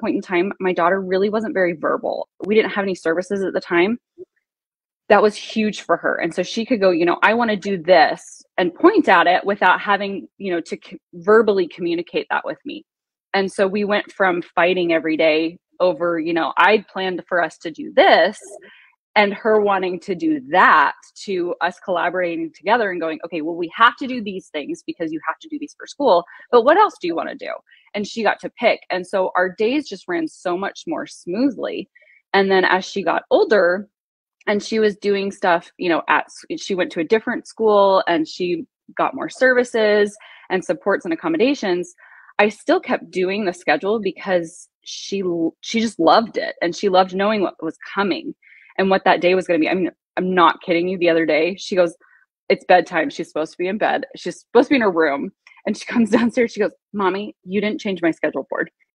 point in time, my daughter really wasn't very verbal. We didn't have any services at the time. That was huge for her. And so she could go, you know, I want to do this and point at it without having, you know, to verbally communicate that with me. And so we went from fighting every day over, you know, I'd planned for us to do this and her wanting to do that to us collaborating together and going okay well we have to do these things because you have to do these for school but what else do you want to do? And she got to pick and so our days just ran so much more smoothly. And then as she got older and she was doing stuff you know at she went to a different school and she got more services and supports and accommodations i still kept doing the schedule because she she just loved it and she loved knowing what was coming and what that day was going to be. I mean, I'm not kidding you. The other day, she goes, It's bedtime. She's supposed to be in bed. She's supposed to be in her room. And she comes downstairs. She goes, Mommy, you didn't change my schedule board.